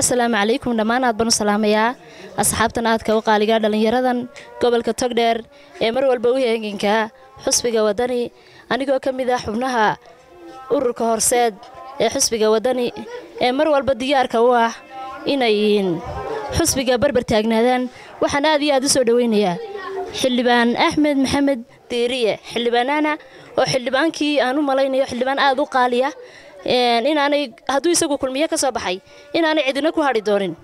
asalaamu calaykum dhammaan aad baan u salaamayaa asxaabtan aadka u qaaligaa dhallinyaradan gobolka togdheer ee mar walba u heeganka xusbiga wadani. Anigoo ka mid ah xubnaha ururka horseed ee xusbiga wadani ee mar walba diyaarka u ah inay xusbiga barbar taagnaadaan waxaan aad iyo aad u soo dhoweynayaa xildhibaan axmed maxamed diiriye xildhibaanana oo xildhibaankii aan u malaynayo xildhibaan aad u qaaliya inaanay hadduu isagu kulmiye ka soo baxay inaanay cidina ku hadhi doonin